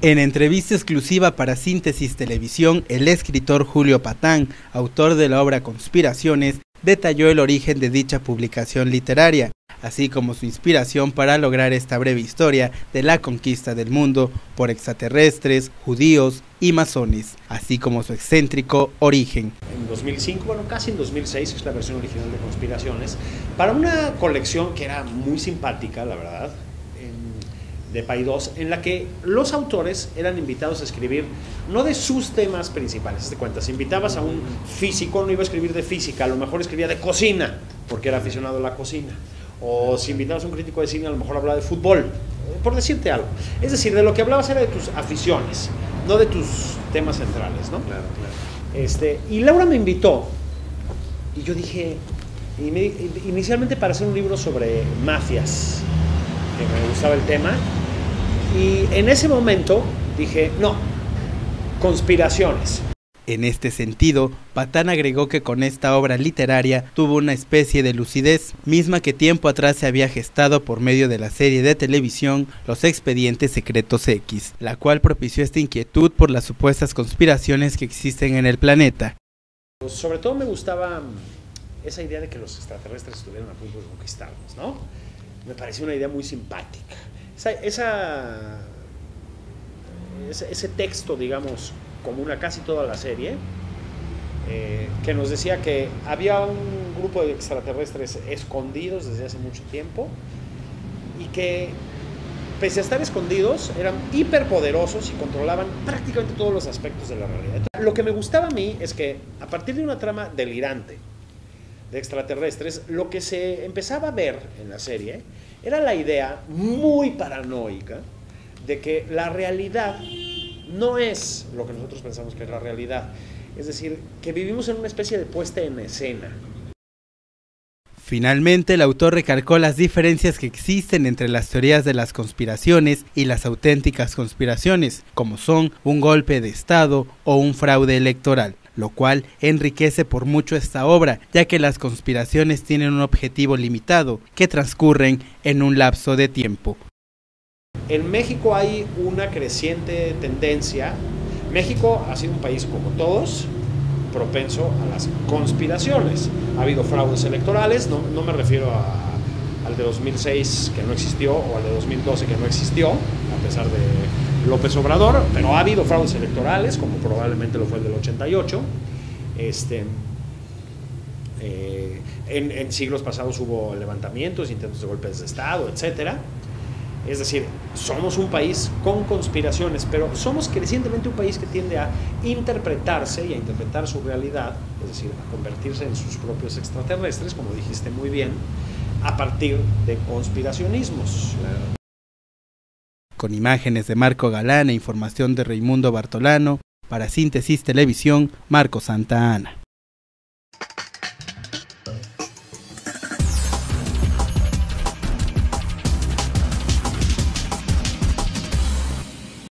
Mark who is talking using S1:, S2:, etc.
S1: En entrevista exclusiva para Síntesis Televisión, el escritor Julio Patán, autor de la obra Conspiraciones, detalló el origen de dicha publicación literaria, así como su inspiración para lograr esta breve historia de la conquista del mundo por extraterrestres, judíos y masones, así como su excéntrico origen.
S2: En 2005, bueno, casi en 2006, es la versión original de Conspiraciones, para una colección que era muy simpática, la verdad, de Paidós, en la que los autores eran invitados a escribir no de sus temas principales, de cuentas, invitabas a un físico, no iba a escribir de física, a lo mejor escribía de cocina, porque era aficionado a la cocina, o si invitabas a un crítico de cine, a lo mejor hablaba de fútbol, por decirte algo. Es decir, de lo que hablabas era de tus aficiones, no de tus temas centrales, ¿no? Claro, claro. Este, y Laura me invitó, y yo dije, inicialmente para hacer un libro sobre mafias, que me gustaba el tema, y en ese momento dije, no, conspiraciones.
S1: En este sentido, Patán agregó que con esta obra literaria tuvo una especie de lucidez, misma que tiempo atrás se había gestado por medio de la serie de televisión Los Expedientes Secretos X, la cual propició esta inquietud por las supuestas conspiraciones que existen en el planeta.
S2: Sobre todo me gustaba esa idea de que los extraterrestres estuvieran a punto de conquistarnos, ¿no? Me pareció una idea muy simpática esa, ese, texto, digamos, común a casi toda la serie, eh, que nos decía que había un grupo de extraterrestres escondidos desde hace mucho tiempo y que pese a estar escondidos eran hiperpoderosos y controlaban prácticamente todos los aspectos de la realidad. Lo que me gustaba a mí es que a partir de una trama delirante de extraterrestres, lo que se empezaba a ver en la serie era la idea muy paranoica de que la realidad no es lo que nosotros pensamos que es la realidad. Es decir, que vivimos en una especie de puesta en escena.
S1: Finalmente, el autor recalcó las diferencias que existen entre las teorías de las conspiraciones y las auténticas conspiraciones, como son un golpe de Estado o un fraude electoral lo cual enriquece por mucho esta obra, ya que las conspiraciones tienen un objetivo limitado, que transcurren en un lapso de tiempo.
S2: En México hay una creciente tendencia. México ha sido un país como todos, propenso a las conspiraciones. Ha habido fraudes electorales, no, no me refiero al de 2006 que no existió o al de 2012 que no existió, a pesar de López Obrador, pero ha habido fraudes electorales, como probablemente lo fue el del 88. Este, eh, en, siglos pasados hubo levantamientos, intentos de golpes de Estado, etc. Es decir, somos un país con conspiraciones, pero somos crecientemente un país que tiende a interpretarse y a interpretar su realidad, es decir, a convertirse en sus propios extraterrestres, como dijiste muy bien, a partir de conspiracionismos
S1: con imágenes de Marco Galán e información de Raimundo Bartolano, para Síntesis Televisión, Marco Santa Ana.